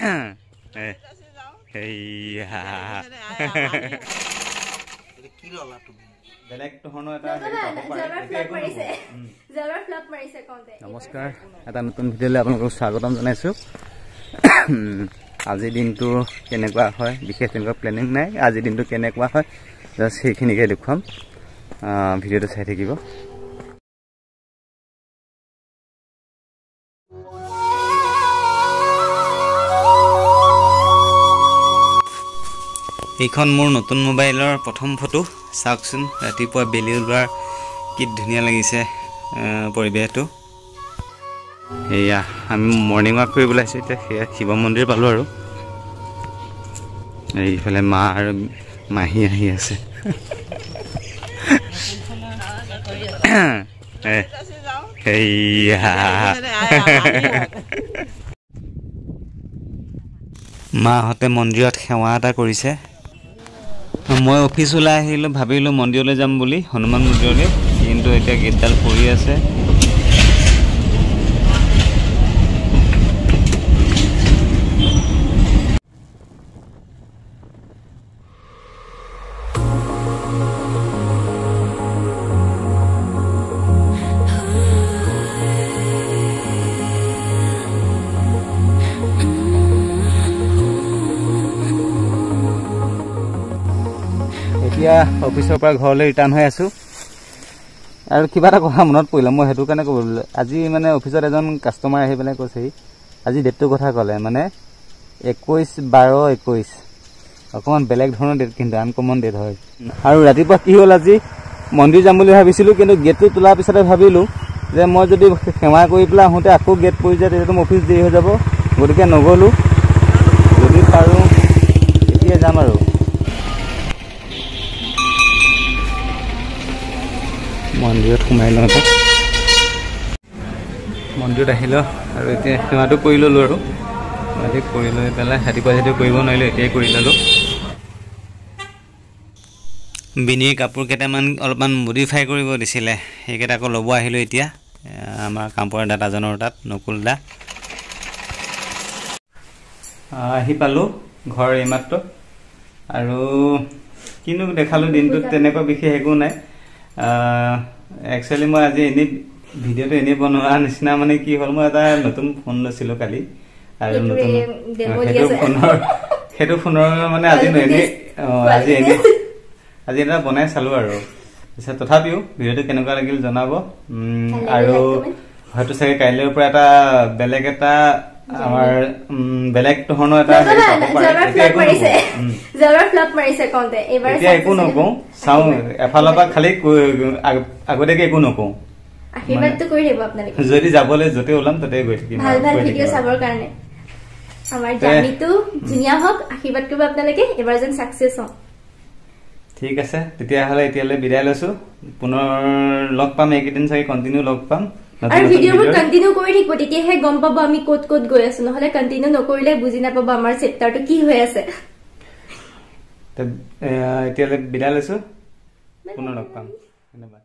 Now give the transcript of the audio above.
নমস্কাৰ এটা নতুন ভিডিঅ'লৈ আপোনালোকক স্বাগতম জনাইছোঁ। আজিৰ দিনটো কেনেকুৱা হয় বিশেষ তেনেকুৱা প্লেনিং নাই। আজিৰ দিনটো কেনেকুৱা হয় জাষ্ট সেইখিনিকে দেখুৱাম। ভিডিঅ'টো চাই থাকিব। এইখন মোৰ নতুন মোবাইলৰ প্ৰথম ফটো। চাওকচোন ৰাতিপুৱা বেলি ওলোৱাৰ কি ধুনীয়া লাগিছে পৰিৱেশটো। সেয়া আমি মৰ্ণিং ৱাক কৰিবলৈ আহিছোঁ এতিয়া সেয়া শিৱ মন্দিৰ পালোঁ আৰু। এইফালে মা আৰু মাহী আহি আছে। মাহঁতে মন্দিৰত সেৱা এটা কৰিছে। মই অফিচ ওলাই আহিলোঁ ভাবিলোঁ মন্দিৰলৈ যাম বুলি হনুমান মন্দিৰলৈ। কিন্তু এতিয়া গেটডাল পৰি আছে। এতিয়া অফিচৰ পৰা ঘৰলৈ ৰিটাৰ্ণ হৈ আছোঁ। আৰু কিবা এটা কথা মনত পৰিলে মই সেইটো কাৰণে ক'ব বোলে আজি মানে অফিচত এজন কাষ্টমাৰ আহি পেলাই কৈছেহি আজি ডেটটোৰ কথা ক'লে মানে একৈছ বাৰ একৈছ অকণমান বেলেগ ধৰণৰ ডেট কিন্তু আনকমন ডেট হয়। আৰু ৰাতিপুৱা কি হ'ল আজি মন্দিৰ যাম বুলি ভাবিছিলোঁ কিন্তু গেটটো তোলাৰ পিছতে ভাবিলোঁ যে মই যদি সেৱা কৰি পেলাই আহোঁতে আকৌ গেট পৰি যায় তেতিয়াতো মোৰ অফিচ দেৰি হৈ যাব। গতিকে নগ'লোঁ। মন্দিৰত সোমাই লওঁ তাত। মন্দিৰত আহিলোঁ আৰু এতিয়া সেৱাটো কৰি ল'লোঁ আৰু। সেৱাটো কৰি লৈ পেলাই ৰাতিপুৱা যিহেতু কৰিব নোৱাৰিলোঁ এতিয়াই কৰি ল'লোঁ। বিনিৰ কাপোৰ কেইটামান অলপমান মডিফাই কৰিব দিছিলে সেইকেইটা আকৌ ল'ব আহিলোঁ এতিয়া আমাৰ কামপুৰৰ দাদাজনৰ তাত নকুল দা। আহ, পালোঁ ঘৰ এইমাত্ৰ। আৰু কিনো দেখালোঁ দিনটোত তেনেকুৱা বিশেষ একো নাই। একচুৱেলি মই আজি এনেই ভিডিঅ'টো এনেই বনোৱা নিচিনা মানে কি হ'ল মই এটা নতুন ফোন লৈছিলোঁ কালি আৰু নতুন সেইটো। ফোনৰ সেইটো ফোনৰ মানে আজি এনেই অঁ, আজি এনেই। আজি এটা বনাই চালোঁ আৰু পিছত তথাপিও ভিডিঅ'টো কেনেকুৱা লাগিল জনাব আৰু। হয়তো চাগে কাইলৈৰ পৰা এটা বেলেগ এটা আমাৰ বেলেগ ধৰণৰ এটা এতিয়া একো নকওঁ। চাওঁ এফালৰ পৰা খালি আগতীয়াকে একো নকওঁ। আশীৰ্বাদটো কৰি দিব আপোনালোকে। যদি যাবলৈ য'তে ওলাম তাতে গৈ থাকিম ভাল আৰু, ভাল গৈ ভিডিঅ' থাকিম আৰু। চাবৰ কাৰণে। আমাৰ তে- জাৰ্ণিটো ধুনীয়া হওক আশীৰ্বাদ কৰিব আপোনালোকে এবাৰ যেন চাকচেছ হওঁ। ঠিক আছে তেতিয়াহ'লে এতিয়ালৈ বিদায় লৈছো। পুনৰ লগ পাম এইকেইদিন চাগে কণ্টিনিউ লগ পাম। আৰু ভিডিঅ'বোৰ। কণ্টিনিউ কৰি থাকিব তেতিয়াহে গম পাব আমি ক'ত ক'ত গৈ আছো। নহলে কণ্টিনিউ নকৰিলে বুজি নাপাব আমাৰ চেপ্টাৰটো কি হৈ আছে। এতিয়ালৈ বিদায় লৈছো। পুনৰ লগ পাম। ধন্যবাদ।